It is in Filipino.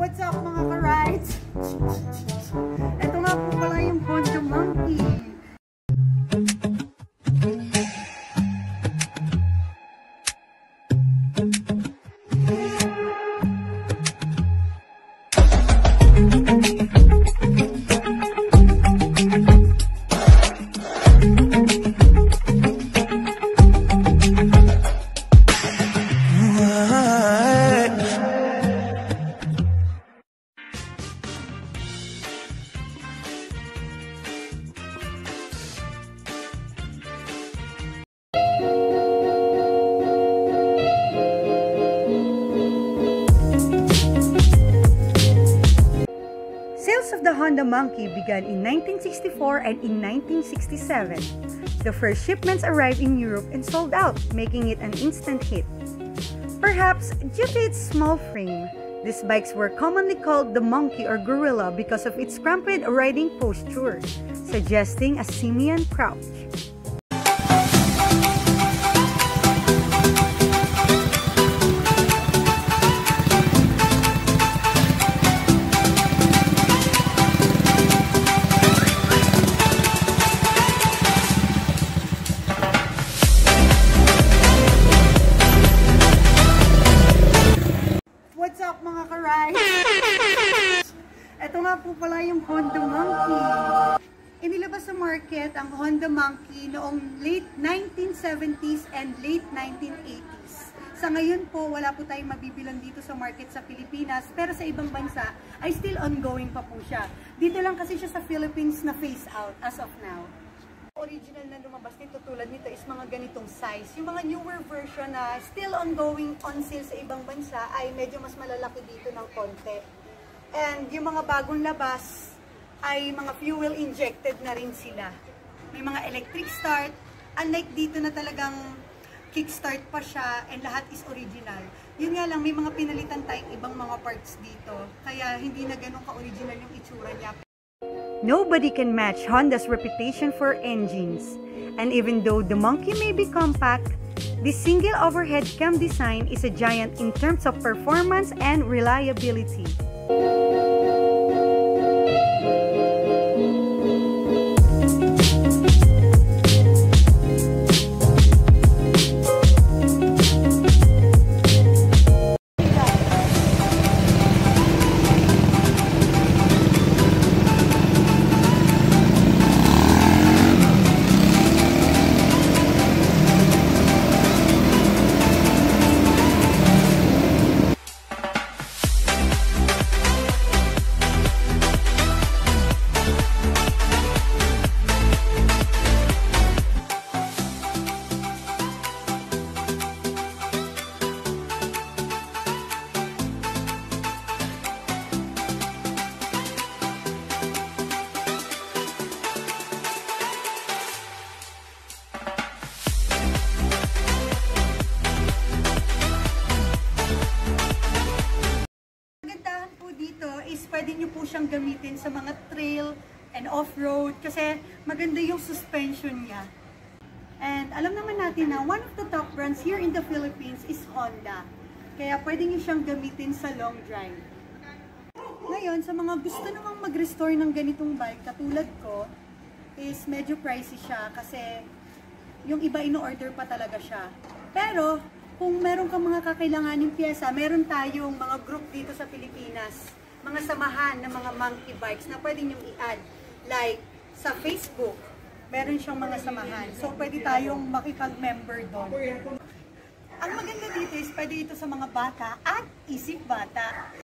What's up mga ka-rides? Ito nga po pala yung Honda Monkey. Sales of the Honda Monkey began in 1964 and in 1967. The first shipments arrived in Europe and sold out, making it an instant hit. Perhaps due to its small frame, these bikes were commonly called the monkey or gorilla because of its cramped riding posture, suggesting a simian crouch. Nga po pala yung Honda Monkey. Inilabas sa market ang Honda Monkey noong late 1970s and late 1980s. Sa ngayon po, wala po tayong mabibilang dito sa market sa Pilipinas, pero sa ibang bansa ay still ongoing pa po siya. Dito lang kasi siya sa Philippines na phase out as of now original na lumabas nito tulad nito is mga ganitong size. Yung mga newer version na still ongoing on sale sa ibang bansa ay medyo mas malalaki dito ng konti. And yung mga bagong labas ay mga fuel injected na rin sila. May mga electric start. Unlike dito na talagang kickstart pa siya and lahat is original. Yun nga lang, may mga pinalitan tayong ibang mga parts dito. Kaya hindi na ganun ka-original yung itsura niya. Nobody can match Honda's reputation for engines. And even though the Monkey may be compact, this single overhead cam design is a giant in terms of performance and reliability. Po siyang gamitin sa mga trail and off-road kasi maganda yung suspension niya. And alam naman natin na one of the top brands here in the Philippines is Honda. Kaya pwede nyo siyang gamitin sa long drive. Ngayon, sa mga gusto namang mag-restore ng ganitong bike, katulad ko, is medyo pricey siya kasi yung iba ino-order pa talaga siya. Pero, kung meron kang mga kakailanganing pyesa, meron tayong mga group dito sa Pilipinas, mga samahan ng mga monkey bikes na pwede nyo i-add. Like, sa Facebook, meron siyang mga samahan. So, pwede tayong makipag-member doon. Ang maganda dito is pwede ito sa mga bata at isip bata.